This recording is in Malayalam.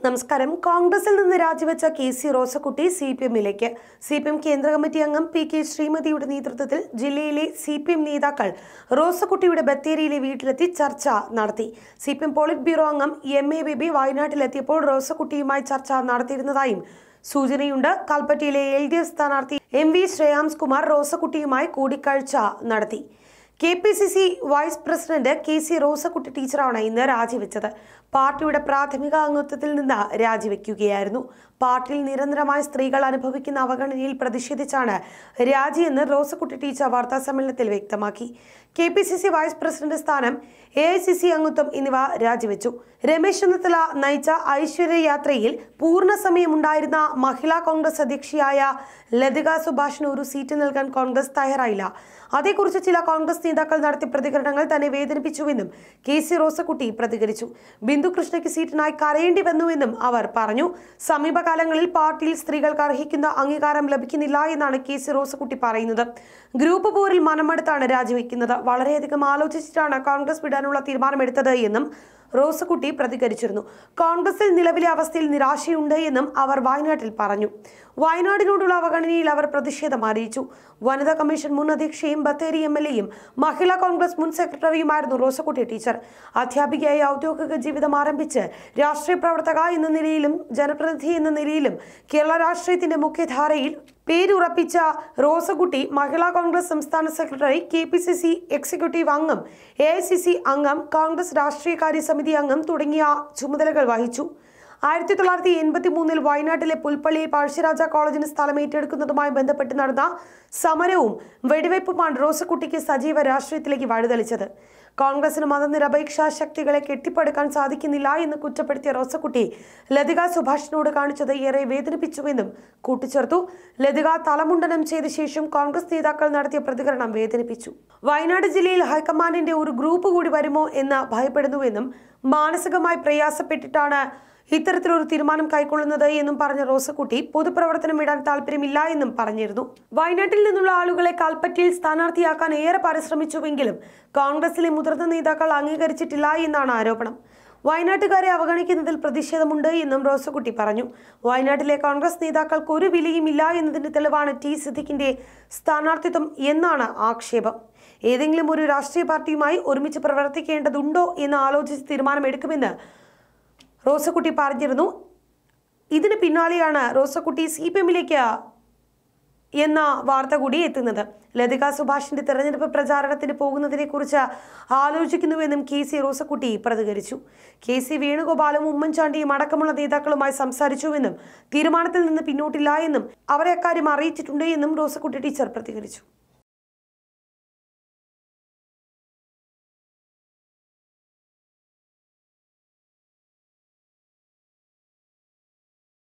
നമസ്കാരം. കോൺഗ്രസിൽ നിന്ന് രാജിവെച്ച K C Rosakutty C P എമ്മിലേക്ക്. C P M കേന്ദ്ര കമ്മിറ്റി അംഗം പി കെ ശ്രീമതിയുടെ നേതൃത്വത്തിൽ ജില്ലയിലെ സി പി എം നേതാക്കൾ റോസക്കുട്ടിയുടെ ബത്തേരിയിലെ വീട്ടിലെത്തി ചർച്ച നടത്തി. C P M polit bureau അംഗം എം എ ബേബി വയനാട്ടിലെത്തിയപ്പോൾ റോസക്കുട്ടിയുമായി ചർച്ച നടത്തിയിരുന്നതായും സൂചനയുണ്ട്. കൽപ്പറ്റയിലെ എൽ ഡി എഫ് സ്ഥാനാർത്ഥി എം വി ശ്രേയാംസ് കുമാർ റോസക്കുട്ടിയുമായി കൂടിക്കാഴ്ച നടത്തി. K P C C vice president K C Rosakutty ടീച്ചറാണ് ഇന്ന് രാജിവെച്ചത്. പാർട്ടിയുടെ പ്രാഥമിക അംഗത്വത്തിൽ നിന്ന് രാജിവെക്കുകയായിരുന്നു. പാർട്ടിയിൽ നിരന്തരമായ സ്ത്രീകൾ അനുഭവിക്കുന്ന അവഗണനയിൽ പ്രതിഷേധിച്ചാണ് രാജിയെന്ന് റോസക്കുട്ടി ടീച്ചർ വാർത്താ സമ്മേളനത്തിൽ വ്യക്തമാക്കി. K P C C vice president സ്ഥാനം എ ഐ സി സി അംഗത്വം എന്നിവ രാജിവെച്ചു. രമേശ് ചെന്നിത്തല നയിച്ച ഐശ്വര്യ യാത്രയിൽ പൂർണസമയമുണ്ടായിരുന്ന മഹിളാ കോൺഗ്രസ് അധ്യക്ഷയായ ലതിക സുഭാഷിന് ഒരു സീറ്റ് നൽകാൻ കോൺഗ്രസ് തയ്യാറായില്ല. അതേക്കുറിച്ച് ചില കോൺഗ്രസ് നേതാക്കൾ നടത്തിയ പ്രതികരണങ്ങൾ തന്നെ വേദനിപ്പിച്ചുവെന്നും കെ സി റോസക്കുട്ടി പ്രതികരിച്ചു. ബിന്ദു കൃഷ്ണയ്ക്ക് സീറ്റിനായി കരയേണ്ടി വന്നുവെന്നും അവർ പറഞ്ഞു. സമീപകാലങ്ങളിൽ പാർട്ടിയിൽ സ്ത്രീകൾക്ക് അർഹിക്കുന്ന അംഗീകാരം ലഭിക്കുന്നില്ല എന്നാണ് കെ സി റോസക്കുട്ടി പറയുന്നത്. ഗ്രൂപ്പ് പോരിൽ മനമെടുത്താണ് രാജിവെക്കുന്നത്. വളരെയധികം ആലോചിച്ചിട്ടാണ് കോൺഗ്രസ് വിടാനുള്ള തീരുമാനമെടുത്തത് എന്നും റോസക്കുട്ടി പ്രതികരിച്ചിരുന്നു. കോൺഗ്രസിൽ നിലവിലെ അവസ്ഥയിൽ നിരാശയുണ്ട് എന്നും അവർ വയനാട്ടിൽ പറഞ്ഞു. വയനാടിനോടുള്ള അവഗണനയിൽ അവർ പ്രതിഷേധം അറിയിച്ചു. വനിതാ കമ്മീഷൻ മുൻ അധ്യക്ഷയും ബത്തേരി എം എൽ എയും മഹിളാ കോൺഗ്രസ് മുൻ സെക്രട്ടറിയുമായിരുന്നു റോസക്കുട്ടി ടീച്ചർ. അധ്യാപികയായി ഔദ്യോഗിക ജീവിതം ആരംഭിച്ച് രാഷ്ട്രീയ പ്രവർത്തക എന്ന നിലയിലും ജനപ്രതിനിധി എന്ന നിലയിലും കേരള രാഷ്ട്രീയത്തിന്റെ മുഖ്യധാരയിൽ പേരുറപ്പിച്ച റോസക്കുട്ടി മഹിളാ കോൺഗ്രസ് സംസ്ഥാന secretary K P C C executive അംഗം എ ഐ സി സി അംഗം കോൺഗ്രസ് രാഷ്ട്രീയകാര്യ സമിതി അംഗം തുടങ്ങിയ ചുമതലകൾ വഹിച്ചു. ആയിരത്തി തൊള്ളായിരത്തി എൺപത്തി മൂന്നിൽ വയനാട്ടിലെ പുൽപ്പള്ളിയിൽ പഴശ്ശിരാജ കോളേജിന് സ്ഥലം ഏറ്റെടുക്കുന്നതുമായി ബന്ധപ്പെട്ട് നടന്ന സമരവും വെടിവയ്പ്പുമാണ് റോസക്കുട്ടിക്ക് സജീവ രാഷ്ട്രീയത്തിലേക്ക് വഴിതെളിച്ചത്. കോൺഗ്രസിന് മതനിരപേക്ഷ ശക്തികളെ കെട്ടിപ്പടുക്കാൻ സാധിക്കുന്നില്ല എന്ന് കുറ്റപ്പെടുത്തിയ റോസക്കുട്ടി ലതിക സുഭാഷിനോട് കാണിച്ചത് ഏറെ വേദനിപ്പിച്ചുവെന്നും കൂട്ടിച്ചേർത്തു. ലതിക തലമുണ്ടനം ചെയ്ത ശേഷം കോൺഗ്രസ് നേതാക്കൾ നടത്തിയ പ്രതികരണം വേദനിപ്പിച്ചു. വയനാട് ജില്ലയിൽ ഹൈക്കമാൻഡിന്റെ ഒരു ഗ്രൂപ്പ് കൂടി വരുമോ എന്ന് ഭയപ്പെടുന്നുവെന്നും മാനസികമായി പ്രയാസപ്പെട്ടിട്ടാണ് ഇത്തരത്തിലൊരു തീരുമാനം കൈക്കൊള്ളുന്നത് എന്നും പറഞ്ഞ റോസക്കുട്ടി പൊതുപ്രവർത്തനം വിടാൻ താല്പര്യമില്ല എന്നും പറഞ്ഞിരുന്നു. വയനാട്ടിൽ നിന്നുള്ള ആളുകളെ കൽപ്പറ്റയിൽ സ്ഥാനാർത്ഥിയാക്കാൻ ഏറെ പരിശ്രമിച്ചുവെങ്കിലും കോൺഗ്രസിലെ മുതിർന്ന നേതാക്കൾ അംഗീകരിച്ചിട്ടില്ല എന്നാണ് ആരോപണം. വയനാട്ടുകാരെ അവഗണിക്കുന്നതിൽ പ്രതിഷേധമുണ്ട് എന്നും റോസക്കുട്ടി പറഞ്ഞു. വയനാട്ടിലെ കോൺഗ്രസ് നേതാക്കൾക്ക് ഒരു വിലയുമില്ല എന്നതിന്റെ തെളിവാണ് ടി സിദ്ദിഖിന്റെ സ്ഥാനാർത്ഥിത്വം എന്നാണ് ആക്ഷേപം. ഏതെങ്കിലും ഒരു രാഷ്ട്രീയ പാർട്ടിയുമായി ഒരുമിച്ച് പ്രവർത്തിക്കേണ്ടതുണ്ടോ എന്ന് ആലോചിച്ച് തീരുമാനമെടുക്കുമെന്ന് റോസക്കുട്ടി പറഞ്ഞിരുന്നു. ഇതിന് പിന്നാലെയാണ് റോസക്കുട്ടി സി പി എമ്മിലേക്ക് എന്ന വാർത്ത കൂടി എത്തുന്നത്. ലതിക സുഭാഷിന്റെ തെരഞ്ഞെടുപ്പ് പ്രചാരണത്തിന് പോകുന്നതിനെ കുറിച്ച് ആലോചിക്കുന്നുവെന്നും കെ സി റോസക്കുട്ടി പ്രതികരിച്ചു. കെ സി വേണുഗോപാലും ഉമ്മൻചാണ്ടിയും അടക്കമുള്ള നേതാക്കളുമായി സംസാരിച്ചുവെന്നും തീരുമാനത്തിൽ നിന്ന് പിന്നോട്ടില്ല എന്നും അവരെ അക്കാര്യം അറിയിച്ചിട്ടുണ്ട് എന്നും റോസക്കുട്ടി ടീച്ചർ പ്രതികരിച്ചു.